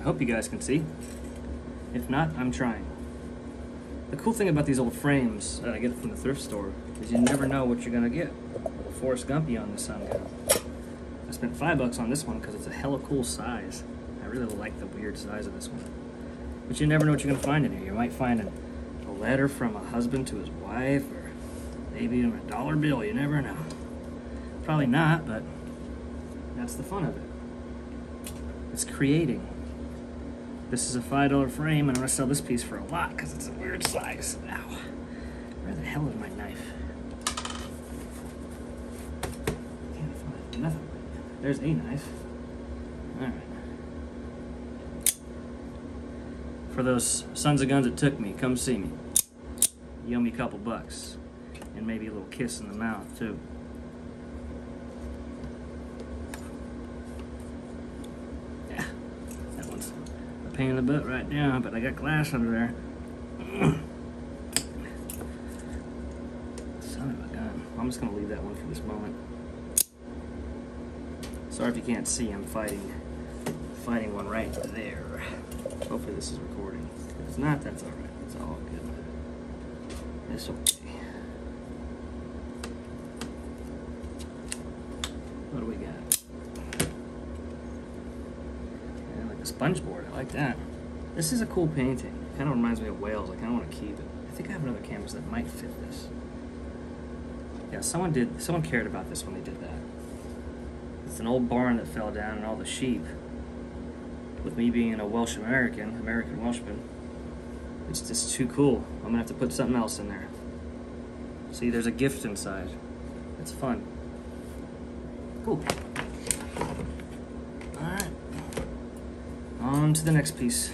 I hope you guys can see. If not, I'm trying. The cool thing about these old frames that I get from the thrift store is you never know what you're gonna get. Forrest Gumpy on this gun. I spent five bucks on this one because it's a hella cool size. I really like the weird size of this one. But you never know what you're gonna find in here. You might find a, a letter from a husband to his wife, or maybe even a dollar bill. You never know. Probably not, but that's the fun of it. It's creating. This is a $5 frame, and I'm gonna sell this piece for a lot because it's a weird size. Ow. Where the hell is my knife? Can't find nothing. There's a knife. Alright. For those sons of guns that took me, come see me. You owe me a couple bucks. And maybe a little kiss in the mouth, too. Yeah, that one's a pain in the butt right now, but I got glass under there. Son of a gun. I'm just gonna leave that one for this moment. Sorry if you can't see, I'm fighting fighting one right there. Hopefully this is recording. If it's not, that's alright. It's all good. It's okay. What do we got? Yeah, like a sponge board. I like that. This is a cool painting. It kind of reminds me of Wales. I kind of want to keep it. I think I have another canvas that might fit this. Yeah, someone did. Someone cared about this when they did that. It's an old barn that fell down and all the sheep. With me being a Welsh American, American Welshman, it's just too cool. I'm gonna have to put something else in there. See, there's a gift inside. It's fun. Cool. On to the next piece.